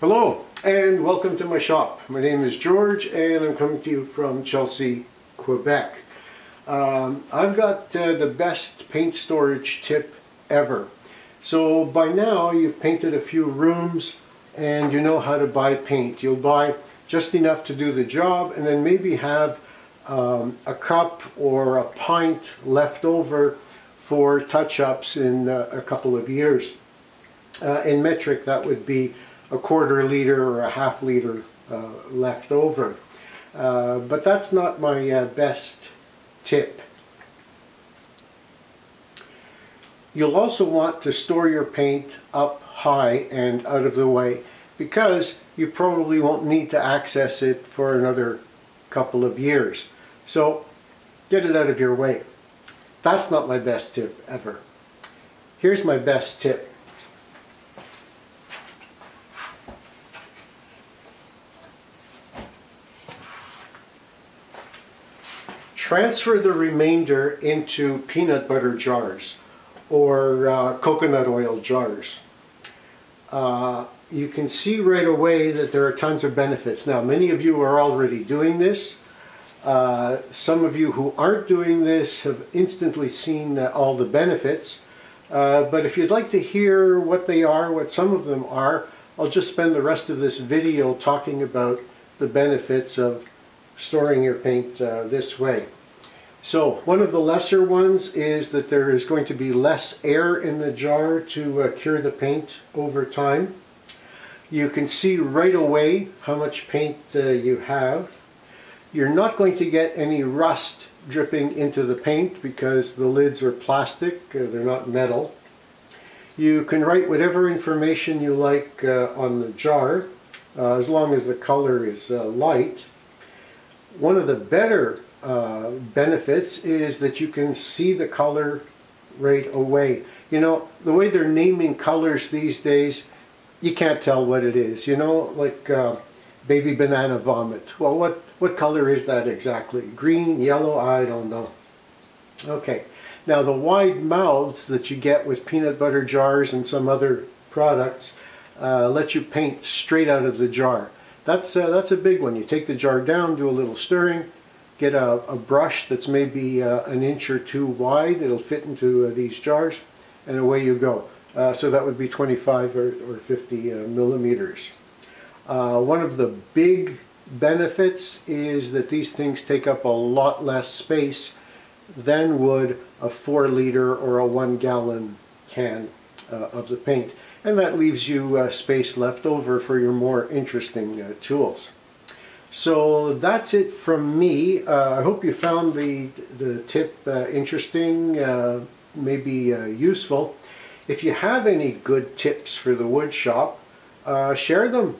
Hello and welcome to my shop. My name is George and I'm coming to you from Chelsea, Quebec. Um, I've got uh, the best paint storage tip ever. So by now you've painted a few rooms and you know how to buy paint. You'll buy just enough to do the job and then maybe have um, a cup or a pint left over for touch-ups in uh, a couple of years. Uh, in metric that would be a quarter liter or a half liter uh, left over. Uh, but that's not my uh, best tip. You'll also want to store your paint up high and out of the way because you probably won't need to access it for another couple of years. So get it out of your way. That's not my best tip ever. Here's my best tip. Transfer the remainder into peanut butter jars or uh, coconut oil jars. Uh, you can see right away that there are tons of benefits. Now many of you are already doing this. Uh, some of you who aren't doing this have instantly seen all the benefits. Uh, but if you'd like to hear what they are, what some of them are, I'll just spend the rest of this video talking about the benefits of storing your paint uh, this way. So one of the lesser ones is that there is going to be less air in the jar to uh, cure the paint over time. You can see right away how much paint uh, you have. You're not going to get any rust dripping into the paint because the lids are plastic, uh, they're not metal. You can write whatever information you like uh, on the jar uh, as long as the color is light. One of the better uh, benefits is that you can see the color right away. You know, the way they're naming colors these days, you can't tell what it is. You know, like uh, baby banana vomit. Well, what, what color is that exactly? Green, yellow, I don't know. Okay, now the wide mouths that you get with peanut butter jars and some other products uh, let you paint straight out of the jar. That's, uh, that's a big one. You take the jar down, do a little stirring, get a, a brush that's maybe uh, an inch or two wide. It'll fit into uh, these jars and away you go. Uh, so that would be 25 or, or 50 uh, millimeters. One of the big benefits is that these things take up a lot less space than would a 4 liter or a 1 gallon can uh, of the paint. And that leaves you space left over for your more interesting tools. So that's it from me. Uh, I hope you found the, the tip uh, interesting, uh, maybe uh, useful. If you have any good tips for the wood shop, uh, share them.